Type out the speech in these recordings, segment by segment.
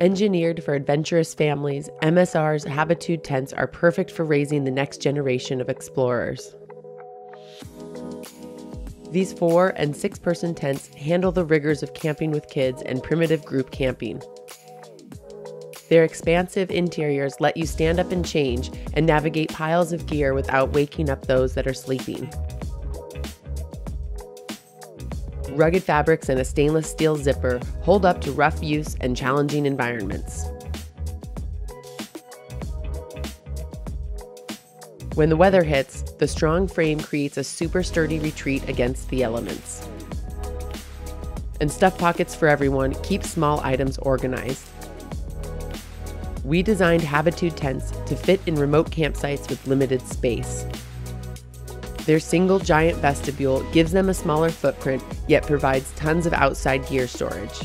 Engineered for adventurous families, MSR's Habitude tents are perfect for raising the next generation of explorers. These four and six person tents handle the rigors of camping with kids and primitive group camping. Their expansive interiors let you stand up and change and navigate piles of gear without waking up those that are sleeping. Rugged fabrics and a stainless steel zipper hold up to rough use and challenging environments. When the weather hits, the strong frame creates a super sturdy retreat against the elements. And stuff pockets for everyone keep small items organized. We designed Habitude tents to fit in remote campsites with limited space. Their single giant vestibule gives them a smaller footprint, yet provides tons of outside gear storage.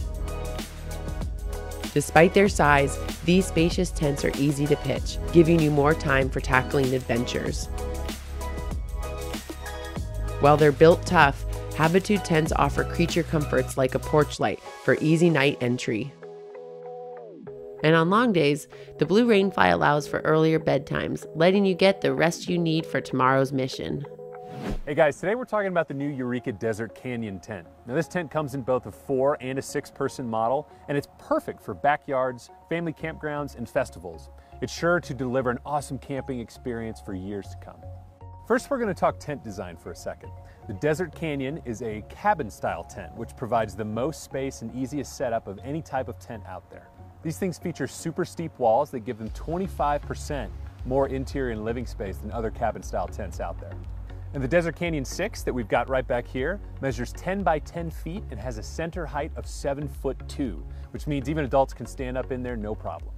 Despite their size, these spacious tents are easy to pitch, giving you more time for tackling adventures. While they're built tough, Habitude tents offer creature comforts like a porch light for easy night entry. And on long days, the Blue Rainfly allows for earlier bedtimes, letting you get the rest you need for tomorrow's mission. Hey guys, today we're talking about the new Eureka Desert Canyon tent. Now this tent comes in both a four and a six person model, and it's perfect for backyards, family campgrounds, and festivals. It's sure to deliver an awesome camping experience for years to come. First, we're gonna talk tent design for a second. The Desert Canyon is a cabin style tent, which provides the most space and easiest setup of any type of tent out there. These things feature super steep walls that give them 25% more interior and living space than other cabin style tents out there. And the Desert Canyon 6 that we've got right back here measures 10 by 10 feet and has a center height of 7 foot 2, which means even adults can stand up in there no problem.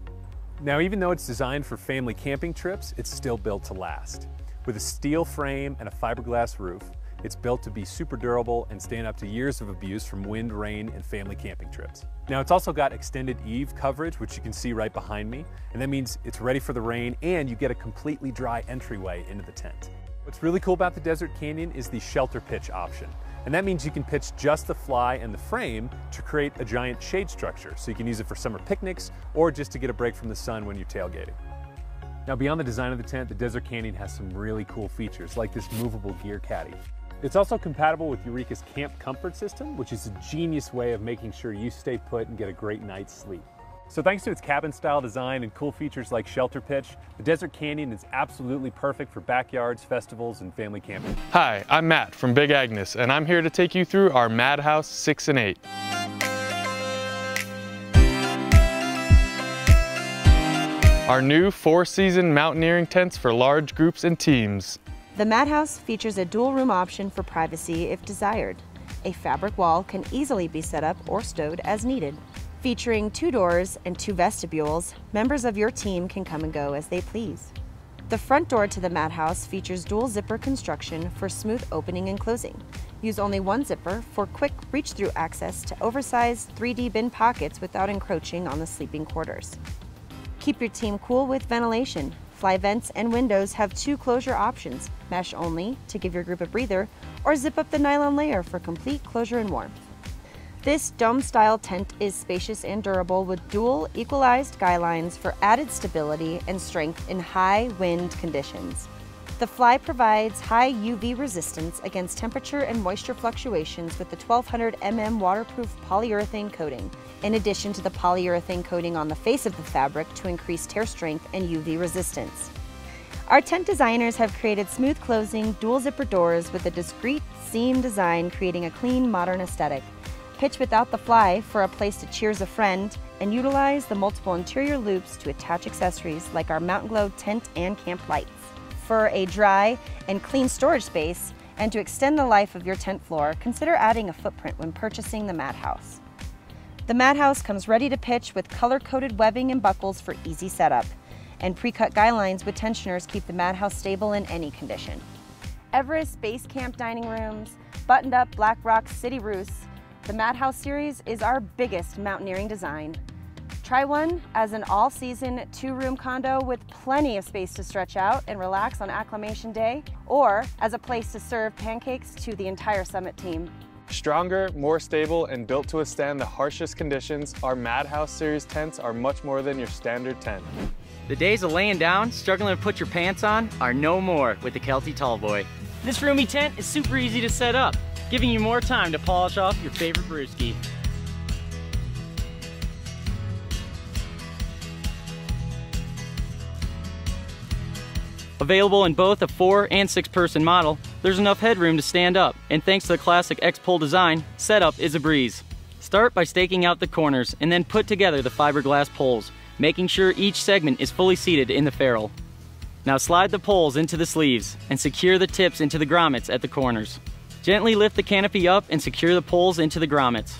Now, even though it's designed for family camping trips, it's still built to last. With a steel frame and a fiberglass roof, it's built to be super durable and stand up to years of abuse from wind, rain, and family camping trips. Now it's also got extended eave coverage, which you can see right behind me, and that means it's ready for the rain and you get a completely dry entryway into the tent. What's really cool about the Desert Canyon is the shelter pitch option. And that means you can pitch just the fly and the frame to create a giant shade structure. So you can use it for summer picnics or just to get a break from the sun when you're tailgating. Now beyond the design of the tent, the Desert Canyon has some really cool features like this movable gear caddy. It's also compatible with Eureka's Camp Comfort System, which is a genius way of making sure you stay put and get a great night's sleep. So thanks to its cabin style design and cool features like shelter pitch, the Desert Canyon is absolutely perfect for backyards, festivals, and family camping. Hi, I'm Matt from Big Agnes, and I'm here to take you through our Madhouse 6 and 8. Our new four-season mountaineering tents for large groups and teams. The Madhouse features a dual room option for privacy if desired. A fabric wall can easily be set up or stowed as needed. Featuring two doors and two vestibules, members of your team can come and go as they please. The front door to the Madhouse features dual zipper construction for smooth opening and closing. Use only one zipper for quick reach-through access to oversized 3D bin pockets without encroaching on the sleeping quarters. Keep your team cool with ventilation. Fly vents and windows have two closure options, mesh only to give your group a breather, or zip up the nylon layer for complete closure and warmth. This dome-style tent is spacious and durable with dual equalized guy lines for added stability and strength in high wind conditions. The Fly provides high UV resistance against temperature and moisture fluctuations with the 1200 mm waterproof polyurethane coating, in addition to the polyurethane coating on the face of the fabric to increase tear strength and UV resistance. Our tent designers have created smooth closing, dual zipper doors with a discreet seam design creating a clean, modern aesthetic. Pitch without the fly for a place to cheers a friend, and utilize the multiple interior loops to attach accessories like our Mountain Glow tent and camp lights. For a dry and clean storage space, and to extend the life of your tent floor, consider adding a footprint when purchasing the Madhouse. The Madhouse comes ready to pitch with color-coded webbing and buckles for easy setup, and pre-cut guy lines with tensioners keep the Madhouse stable in any condition. Everest Base Camp dining rooms, buttoned up Black Rock City roofs, the Madhouse series is our biggest mountaineering design. Try one as an all-season two-room condo with plenty of space to stretch out and relax on acclimation day, or as a place to serve pancakes to the entire summit team. Stronger, more stable, and built to withstand the harshest conditions, our Madhouse Series tents are much more than your standard tent. The days of laying down, struggling to put your pants on, are no more with the Kelty Tallboy. This roomy tent is super easy to set up, giving you more time to polish off your favorite brewski. Available in both a four and six person model, there's enough headroom to stand up, and thanks to the classic X-Pull design, setup is a breeze. Start by staking out the corners and then put together the fiberglass poles, making sure each segment is fully seated in the ferrule. Now slide the poles into the sleeves and secure the tips into the grommets at the corners. Gently lift the canopy up and secure the poles into the grommets.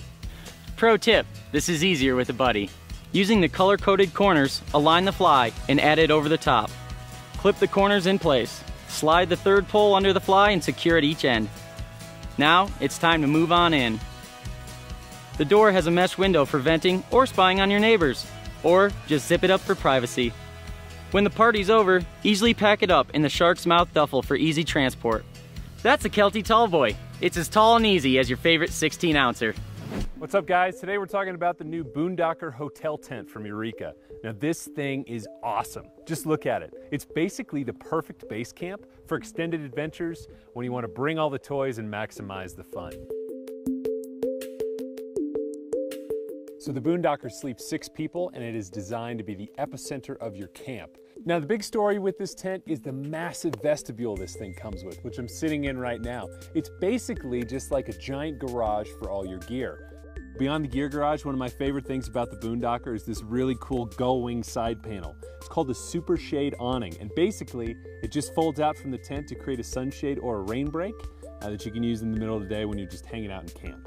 Pro tip, this is easier with a buddy. Using the color-coded corners, align the fly and add it over the top. Clip the corners in place. Slide the third pole under the fly and secure at each end. Now, it's time to move on in. The door has a mesh window for venting or spying on your neighbors, or just zip it up for privacy. When the party's over, easily pack it up in the Shark's Mouth duffel for easy transport. That's a Kelty Tallboy. It's as tall and easy as your favorite 16 ouncer. What's up guys? Today we're talking about the new Boondocker Hotel tent from Eureka. Now this thing is awesome. Just look at it. It's basically the perfect base camp for extended adventures when you want to bring all the toys and maximize the fun. So the Boondocker sleeps six people and it is designed to be the epicenter of your camp. Now the big story with this tent is the massive vestibule this thing comes with, which I'm sitting in right now. It's basically just like a giant garage for all your gear. Beyond the gear garage, one of my favorite things about the Boondocker is this really cool gull wing side panel. It's called the Super Shade awning, and basically it just folds out from the tent to create a sunshade or a rain break uh, that you can use in the middle of the day when you're just hanging out in camp.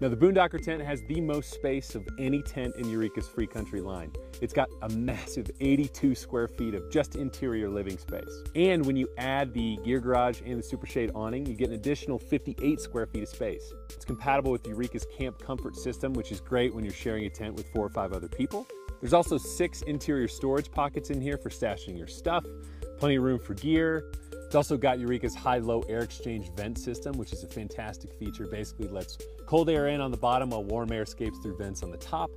Now the Boondocker tent has the most space of any tent in Eureka's free country line. It's got a massive 82 square feet of just interior living space. And when you add the gear garage and the Super Shade awning, you get an additional 58 square feet of space. It's compatible with Eureka's Camp Comfort system, which is great when you're sharing a tent with four or five other people. There's also six interior storage pockets in here for stashing your stuff, plenty of room for gear, it's also got Eureka's high-low air exchange vent system, which is a fantastic feature. Basically lets cold air in on the bottom while warm air escapes through vents on the top.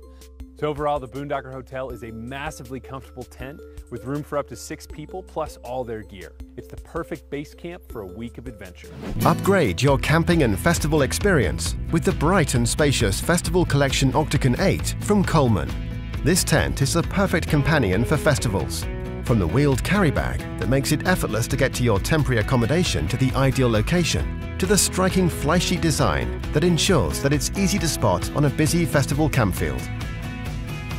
So overall, the Boondocker Hotel is a massively comfortable tent with room for up to six people plus all their gear. It's the perfect base camp for a week of adventure. Upgrade your camping and festival experience with the bright and spacious Festival Collection Octagon 8 from Coleman. This tent is the perfect companion for festivals from the wheeled carry bag that makes it effortless to get to your temporary accommodation to the ideal location, to the striking fly sheet design that ensures that it's easy to spot on a busy festival campfield.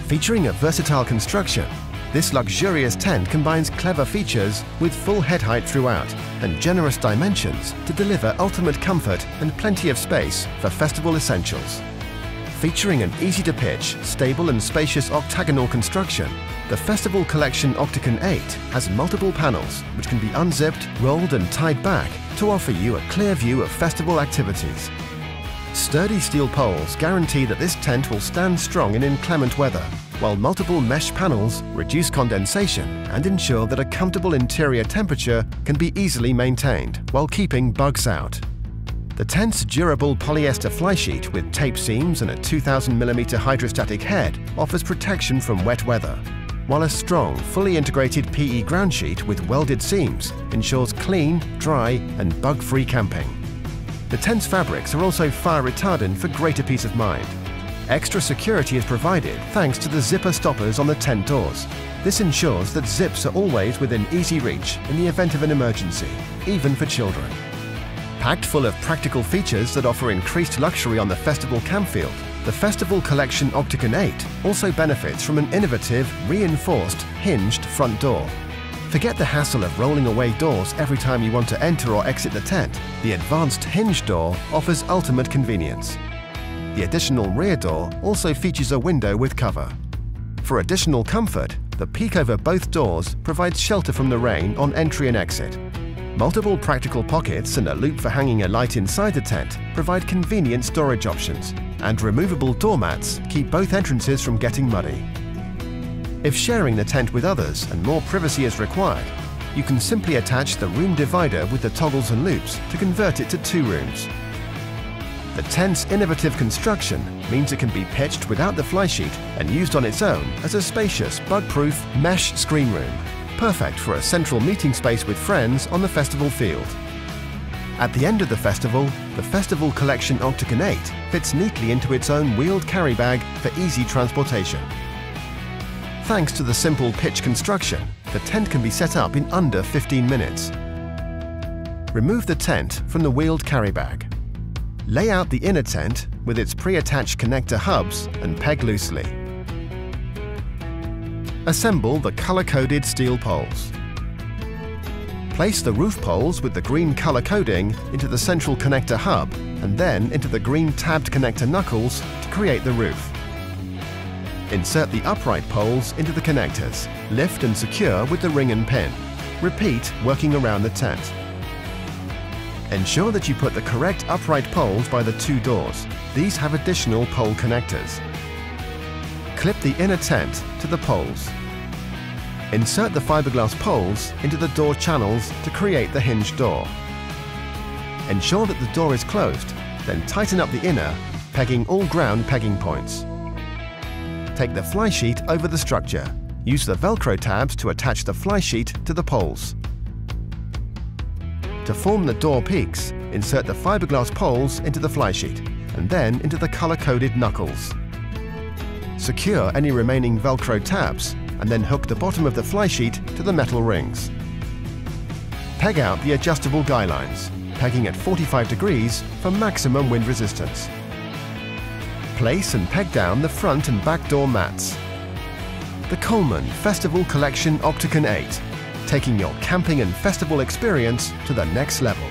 Featuring a versatile construction, this luxurious tent combines clever features with full head height throughout and generous dimensions to deliver ultimate comfort and plenty of space for festival essentials. Featuring an easy-to-pitch, stable and spacious octagonal construction, the Festival Collection Octagon 8 has multiple panels which can be unzipped, rolled and tied back to offer you a clear view of festival activities. Sturdy steel poles guarantee that this tent will stand strong in inclement weather, while multiple mesh panels reduce condensation and ensure that a comfortable interior temperature can be easily maintained while keeping bugs out. The tent's durable polyester flysheet with tape seams and a 2000mm hydrostatic head offers protection from wet weather, while a strong, fully integrated PE ground sheet with welded seams ensures clean, dry and bug-free camping. The tent's fabrics are also fire retardant for greater peace of mind. Extra security is provided thanks to the zipper stoppers on the tent doors. This ensures that zips are always within easy reach in the event of an emergency, even for children. Packed full of practical features that offer increased luxury on the festival campfield, the Festival Collection Octagon 8 also benefits from an innovative, reinforced, hinged front door. Forget the hassle of rolling away doors every time you want to enter or exit the tent. The advanced hinge door offers ultimate convenience. The additional rear door also features a window with cover. For additional comfort, the peak over both doors provides shelter from the rain on entry and exit, Multiple practical pockets and a loop for hanging a light inside the tent provide convenient storage options, and removable doormats keep both entrances from getting muddy. If sharing the tent with others and more privacy is required, you can simply attach the room divider with the toggles and loops to convert it to two rooms. The tent's innovative construction means it can be pitched without the flysheet and used on its own as a spacious, bug-proof mesh screen room, perfect for a central meeting space with friends on the festival field. At the end of the festival, the Festival Collection Octagon 8 fits neatly into its own wheeled carry bag for easy transportation. Thanks to the simple pitch construction, the tent can be set up in under 15 minutes. Remove the tent from the wheeled carry bag. Lay out the inner tent with its pre-attached connector hubs and peg loosely. Assemble the color-coded steel poles. Place the roof poles with the green color coding into the central connector hub and then into the green tabbed connector knuckles to create the roof. Insert the upright poles into the connectors. Lift and secure with the ring and pin. Repeat working around the tent. Ensure that you put the correct upright poles by the two doors. These have additional pole connectors. Clip the inner tent to the poles. Insert the fiberglass poles into the door channels to create the hinge door. Ensure that the door is closed, then tighten up the inner, pegging all ground pegging points. Take the fly sheet over the structure. Use the Velcro tabs to attach the fly sheet to the poles. To form the door peaks, insert the fiberglass poles into the fly sheet and then into the color-coded knuckles. Secure any remaining Velcro tabs and then hook the bottom of the flysheet to the metal rings. Peg out the adjustable guy lines, pegging at 45 degrees for maximum wind resistance. Place and peg down the front and back door mats. The Coleman Festival Collection Octagon 8, taking your camping and festival experience to the next level.